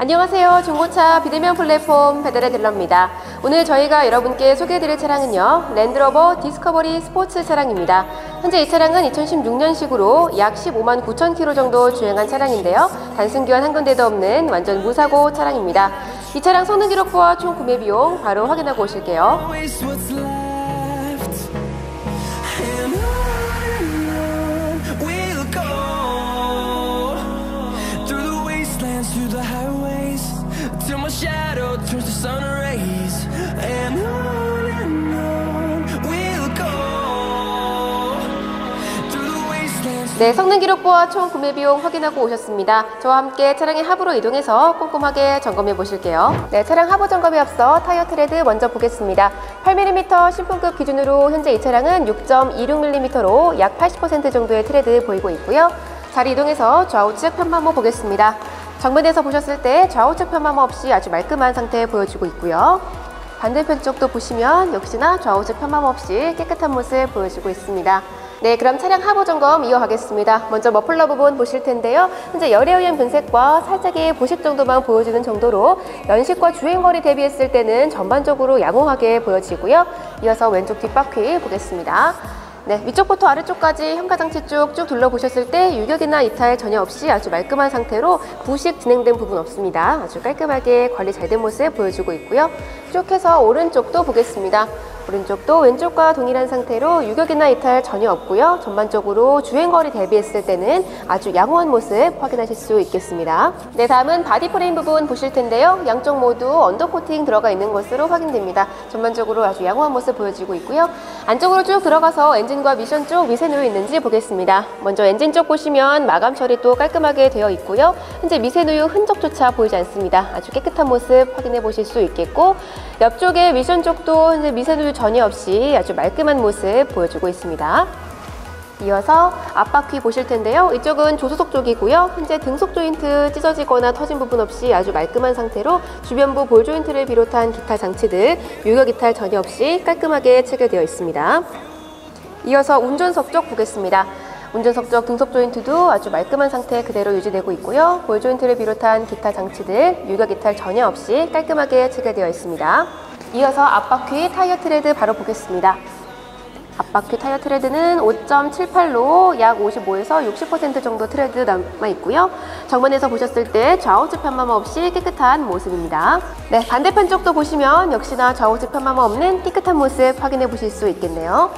안녕하세요. 중고차 비대면 플랫폼 배달의 딜러입니다. 오늘 저희가 여러분께 소개해드릴 차량은요. 랜드로버 디스커버리 스포츠 차량입니다. 현재 이 차량은 2016년식으로 약 15만 9천 킬로 정도 주행한 차량인데요. 단순 교환 한 군데도 없는 완전 무사고 차량입니다. 이 차량 성능 기록부와 총 구매 비용 바로 확인하고 오실게요. 네, 성능 기록부와 총 구매 비용 확인하고 오셨습니다. 저와 함께 차량의 하부로 이동해서 꼼꼼하게 점검해 보실게요. 네, 차량 하부 점검에 앞서 타이어 트레드 먼저 보겠습니다. 8mm 신품급 기준으로 현재 이 차량은 6.26mm로 약 80% 정도의 트레드 보이고 있고요. 자리 이동해서 좌우측 편마모 보겠습니다. 정면에서 보셨을 때 좌우측 편마모 없이 아주 말끔한 상태 보여주고 있고요. 반대편 쪽도 보시면 역시나 좌우측 편마모 없이 깨끗한 모습 보여주고 있습니다. 네, 그럼 차량 하부 점검 이어가겠습니다. 먼저 머플러 부분 보실 텐데요. 현재 열에 의한 변색과 살짝의 보식 정도만 보여주는 정도로 연식과 주행거리 대비했을 때는 전반적으로 양호하게 보여지고요. 이어서 왼쪽 뒷바퀴 보겠습니다. 네, 위쪽부터 아래쪽까지 현가장치 쭉 쭉 둘러보셨을 때 유격이나 이탈 전혀 없이 아주 말끔한 상태로 부식 진행된 부분 없습니다. 아주 깔끔하게 관리 잘 된 모습 보여주고 있고요. 쭉 해서 오른쪽도 보겠습니다. 오른쪽도 왼쪽과 동일한 상태로 유격이나 이탈 전혀 없고요. 전반적으로 주행거리 대비했을 때는 아주 양호한 모습 확인하실 수 있겠습니다. 네, 다음은 바디 프레임 부분 보실 텐데요. 양쪽 모두 under coating 들어가 있는 것으로 확인됩니다. 전반적으로 아주 양호한 모습 보여지고 있고요. 안쪽으로 쭉 들어가서 엔진과 미션 쪽 미세 누유 있는지 보겠습니다. 먼저 엔진 쪽 보시면 마감 처리 도 깔끔하게 되어 있고요. 현재 미세 누유 흔적조차 보이지 않습니다. 아주 깨끗한 모습 확인해 보실 수 있겠고 옆쪽에 미션 쪽도 현재 미세 누유 전혀 없이 아주 말끔한 모습 보여주고 있습니다. 이어서 앞바퀴 보실 텐데요. 이쪽은 조수석 쪽이고요. 현재 등속 조인트 찢어지거나 터진 부분 없이 아주 말끔한 상태로 주변부 볼 조인트를 비롯한 기타 장치들 유격 이탈 전혀 없이 깔끔하게 체결되어 있습니다. 이어서 운전석 쪽 보겠습니다. 운전석 쪽 등속 조인트도 아주 말끔한 상태 그대로 유지되고 있고요. 볼 조인트를 비롯한 기타 장치들 유격 이탈 전혀 없이 깔끔하게 체결되어 있습니다. 이어서 앞바퀴 타이어 트레드 바로 보겠습니다. 앞바퀴 타이어 트레드는 5.78로 약 55에서 60% 정도 트레드 남아 있고요. 정면에서 보셨을 때 좌우측 편마모 없이 깨끗한 모습입니다. 네, 반대편 쪽도 보시면 역시나 좌우측 편마모 없는 깨끗한 모습 확인해 보실 수 있겠네요.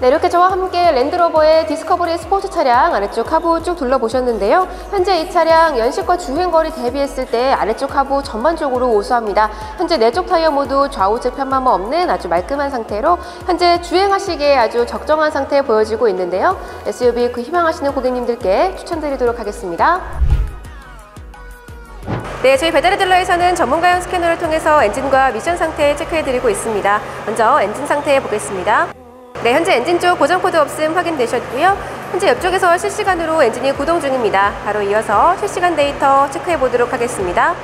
네, 이렇게 저와 함께 랜드로버의 디스커버리 스포츠 차량 아래쪽 하부 쭉 둘러보셨는데요. 현재 이 차량 연식과 주행거리 대비했을 때 아래쪽 하부 전반적으로 우수합니다. 현재 네 짝 타이어 모두 좌우측 편마모 없는 아주 말끔한 상태로 현재 주행하시기에 아주 적정한 상태 보여지고 있는데요. SUV 그 희망하시는 고객님들께 추천드리도록 하겠습니다. 네, 저희 배달의 딜러에서는 전문가용 스캐너를 통해서 엔진과 미션 상태 체크해드리고 있습니다. 먼저 엔진 상태 보겠습니다. 네, 현재 엔진 쪽 고장 코드 없음 확인되셨고요. 현재 옆쪽에서 실시간으로 엔진이 구동 중입니다. 바로 이어서 실시간 데이터 체크해 보도록 하겠습니다.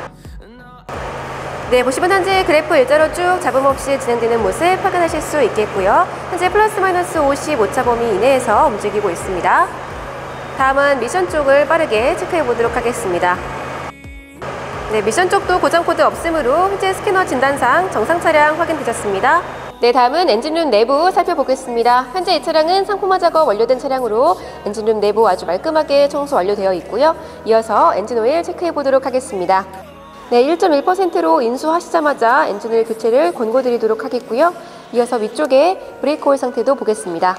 네, 보시면 현재 그래프 일자로 쭉 잡음 없이 진행되는 모습 확인하실 수 있겠고요. 현재 플러스 마이너스 50 오차 범위 이내에서 움직이고 있습니다. 다음은 미션 쪽을 빠르게 체크해 보도록 하겠습니다. 네, 미션 쪽도 고장 코드 없으므로 현재 스캐너 진단상 정상 차량 확인되셨습니다. 네, 다음은 엔진룸 내부 살펴보겠습니다. 현재 이 차량은 상품화 작업 완료된 차량으로 엔진룸 내부 아주 말끔하게 청소 완료되어 있고요. 이어서 엔진 오일 체크해 보도록 하겠습니다. 네, 1.1%로 인수하시자마자 엔진오일 교체를 권고드리도록 하겠고요. 이어서 위쪽에 브레이크 오일 상태도 보겠습니다.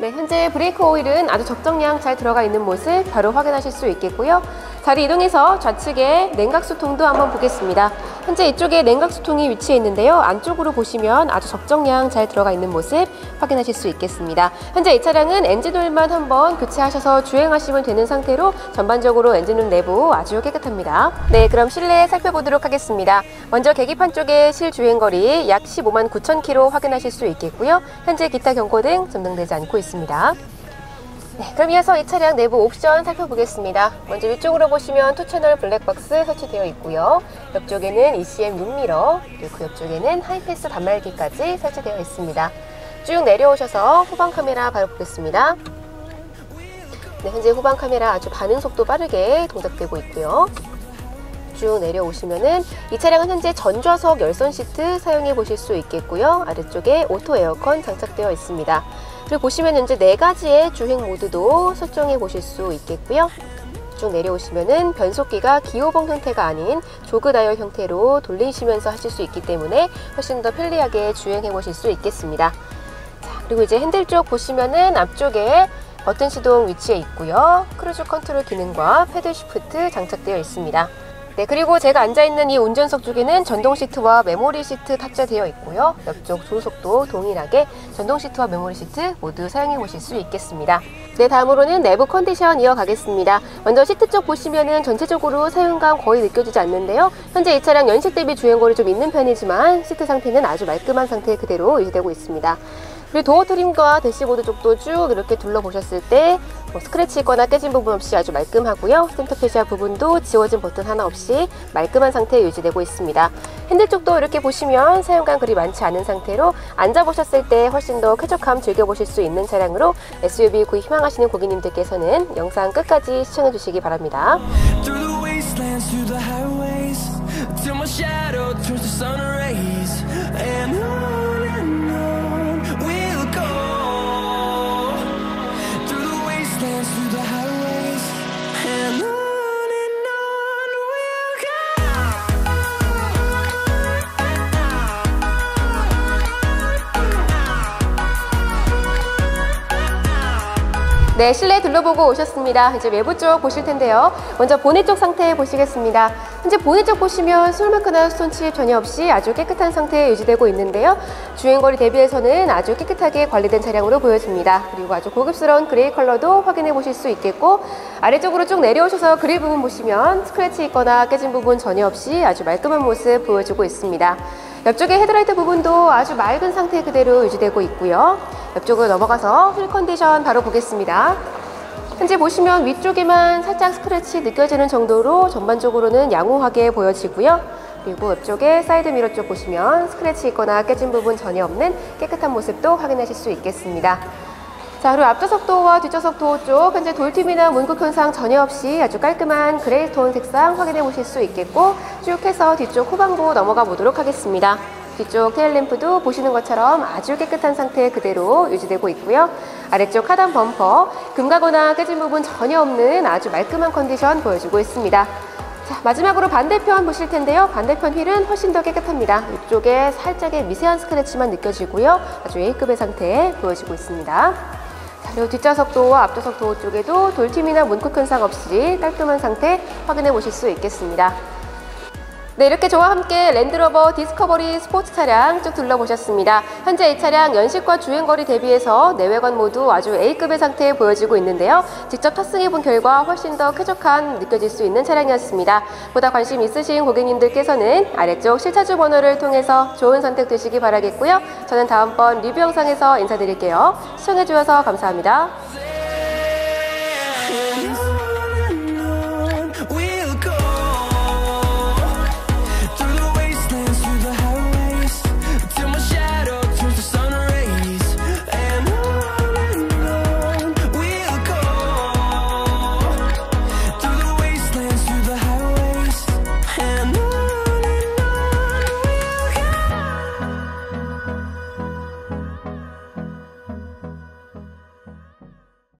네, 현재 브레이크 오일은 아주 적정량 잘 들어가 있는 모습 바로 확인하실 수 있겠고요. 자리 이동해서 좌측에 냉각수 통도 한번 보겠습니다. 현재 이쪽에 냉각수 통이 위치해 있는데요. 안쪽으로 보시면 아주 적정량 잘 들어가 있는 모습 확인하실 수 있겠습니다. 현재 이 차량은 엔진오일만 한번 교체하셔서 주행하시면 되는 상태로 전반적으로 엔진룸 내부 아주 깨끗합니다. 네, 그럼 실내 살펴보도록 하겠습니다. 먼저 계기판 쪽에 실주행거리 약 15만 9천 킬로 확인하실 수 있겠고요. 현재 기타 경고등 점등되지 않고 있습니다. 네, 그럼 이어서 이 차량 내부 옵션 살펴보겠습니다. 먼저 위쪽으로 보시면 two channel 블랙박스 설치되어 있고요. 옆쪽에는 ECM 룸미러, 그리고 그 옆쪽에는 하이패스 단말기까지 설치되어 있습니다. 쭉 내려오셔서 후방 카메라 바로 보겠습니다. 네, 현재 후방 카메라 아주 반응 속도 빠르게 동작되고 있고요. 쭉 내려오시면은 이 차량은 현재 전좌석 열선 시트 사용해 보실 수 있겠고요. 아래쪽에 auto 에어컨 장착되어 있습니다. 그리고 보시면 현재 네 가지의 주행 모드도 설정해 보실 수 있겠고요. 쭉 내려오시면은 변속기가 기어봉 형태가 아닌 jog dial 형태로 돌리시면서 하실 수 있기 때문에 훨씬 더 편리하게 주행해 보실 수 있겠습니다. 자, 그리고 이제 핸들 쪽 보시면은 앞쪽에 버튼 시동 위치해 있고요. cruise control 기능과 paddle shift 장착되어 있습니다. 네, 그리고 제가 앉아있는 이 운전석 쪽에는 전동 시트와 메모리 시트 탑재되어 있고요. 옆쪽 조수석도 동일하게 전동 시트와 메모리 시트 모두 사용해 보실 수 있겠습니다. 네, 다음으로는 내부 컨디션 이어가겠습니다. 먼저 시트 쪽 보시면은 전체적으로 사용감 거의 느껴지지 않는데요. 현재 이 차량 연식 대비 주행거리 좀 있는 편이지만 시트 상태는 아주 말끔한 상태 그대로 유지되고 있습니다. 그리고 도어 trim과 대시보드 쪽도 쭉 이렇게 둘러보셨을 때 뭐 스크래치 있거나 깨진 부분 없이 아주 말끔하고요. 센터페시아 부분도 지워진 버튼 하나 없이 말끔한 상태 유지되고 있습니다. 핸들 쪽도 이렇게 보시면 사용감 그리 많지 않은 상태로 앉아보셨을 때 훨씬 더 쾌적함 즐겨보실 수 있는 차량으로 SUV 구입 희망하시는 고객님들께서는 영상 끝까지 시청해 주시기 바랍니다. 네, 실내 둘러보고 오셨습니다. 이제 외부 쪽 보실 텐데요. 먼저 보넷 쪽 상태 보시겠습니다. 현재 보넷 쪽 보시면 swirl mark나 stone chip 전혀 없이 아주 깨끗한 상태에 유지되고 있는데요. 주행거리 대비해서는 아주 깨끗하게 관리된 차량으로 보여집니다. 그리고 아주 고급스러운 그레이 컬러도 확인해 보실 수 있겠고 아래쪽으로 쭉 내려오셔서 그릴 부분 보시면 스크래치 있거나 깨진 부분 전혀 없이 아주 말끔한 모습 보여주고 있습니다. 옆쪽에 헤드라이트 부분도 아주 맑은 상태 그대로 유지되고 있고요. 옆쪽으로 넘어가서 휠 컨디션 바로 보겠습니다. 현재 보시면 위쪽에만 살짝 스크래치 느껴지는 정도로 전반적으로는 양호하게 보여지고요. 그리고 옆쪽에 사이드 미러 쪽 보시면 스크래치 있거나 깨진 부분 전혀 없는 깨끗한 모습도 확인하실 수 있겠습니다. 자, 그리고 앞좌석 도어와 뒷좌석 도어 쪽 현재 돌튐이나 문콕 현상 전혀 없이 아주 깔끔한 그레이 톤 색상 확인해 보실 수 있겠고 쭉 해서 뒤쪽 후방부 넘어가 보도록 하겠습니다. 뒤쪽 테일램프도 보시는 것처럼 아주 깨끗한 상태 그대로 유지되고 있고요. 아래쪽 하단 범퍼 금가거나 깨진 부분 전혀 없는 아주 말끔한 컨디션 보여주고 있습니다. 자, 마지막으로 반대편 보실 텐데요. 반대편 휠은 훨씬 더 깨끗합니다. 이쪽에 살짝의 미세한 스크래치만 느껴지고요. 아주 A급의 상태에 보여지고 있습니다. 자, 그리고 뒷좌석 도어와 앞좌석 도어 쪽에도 돌팀이나 문콕 현상 없이 깔끔한 상태 확인해 보실 수 있겠습니다. 네, 이렇게 저와 함께 랜드로버 디스커버리 스포츠 차량 쭉 둘러보셨습니다. 현재 이 차량 연식과 주행거리 대비해서 내외관 모두 아주 A급의 상태에 보여지고 있는데요. 직접 탑승해 본 결과 훨씬 더 쾌적함 느껴질 수 있는 차량이었습니다. 보다 관심 있으신 고객님들께서는 아래쪽 실차주 번호를 통해서 좋은 선택 되시기 바라겠고요. 저는 다음번 리뷰 영상에서 인사드릴게요. 시청해 주셔서 감사합니다.